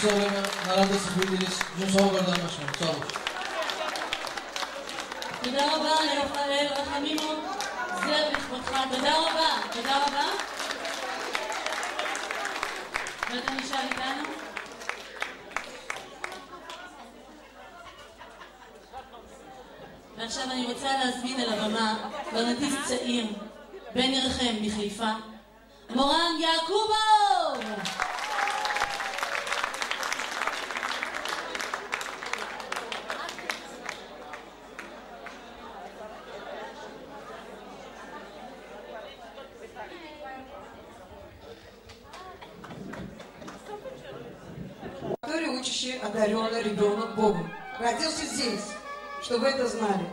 פרופסור נרדה ספרידיליס, ג'וסור גרדן משמעות, סומos. תודה רבה לרפאל רחמימו, זה לכבודך, תודה רבה, תודה רבה. ואתה נשאר איתנו? ועכשיו אני רוצה להזמין אל הבמה קלרנטיסט צעיר, בן ירחם מחיפה, מורן יעקובו! Учащий одаренный ребенок Богу. Родился здесь, чтобы это знали.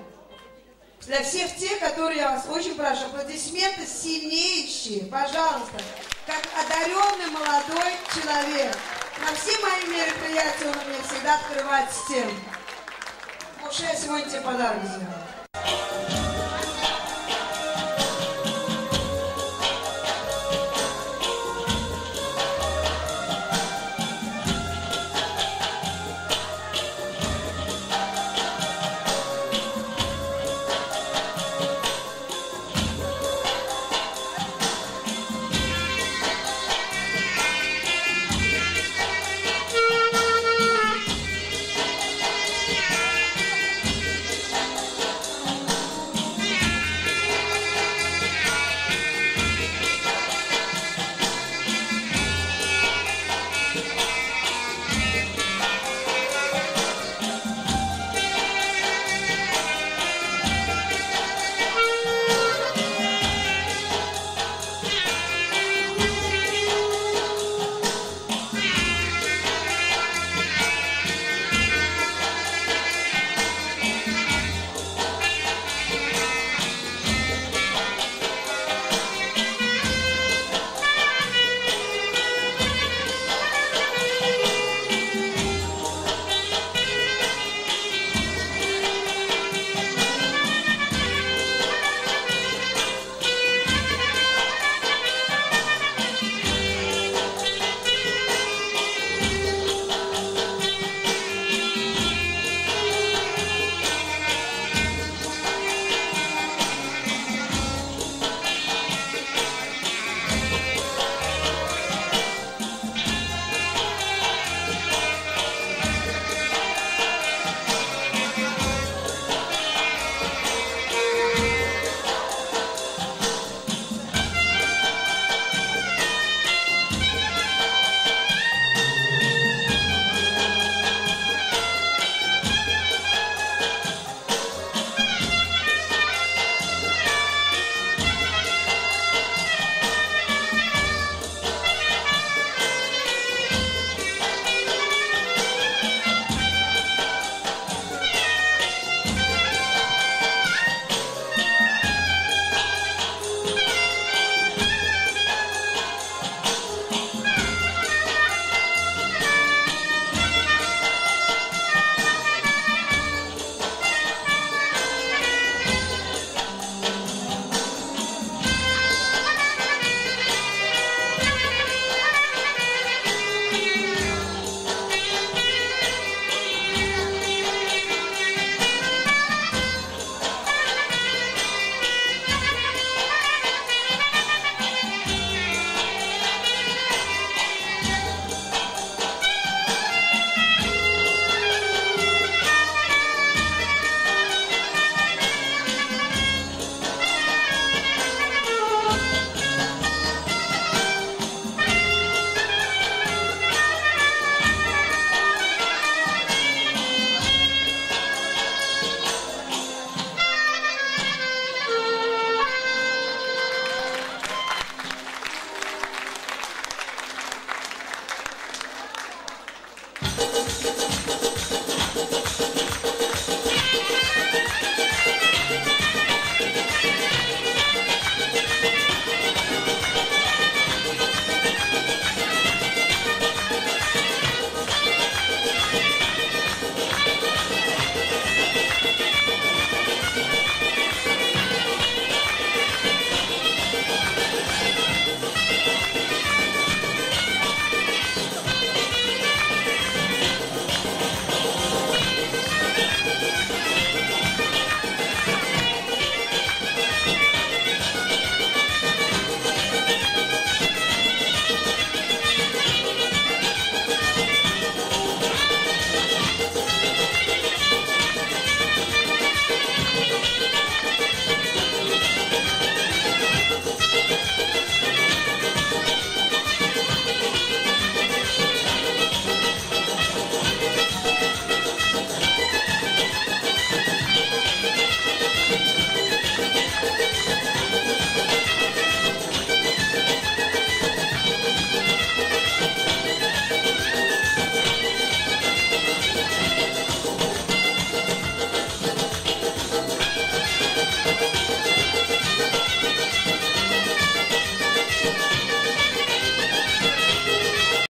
Для всех тех, которые я вас очень прошу, аплодисменты сильнейшие, пожалуйста, как одаренный молодой человек. На все мои мероприятия он мне всегда открывает стену. Потому что я сегодня тебе подарок сделала.